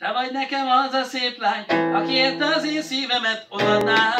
Te vagy nekem az a szép lány, aki érte az én szívemet odaadná.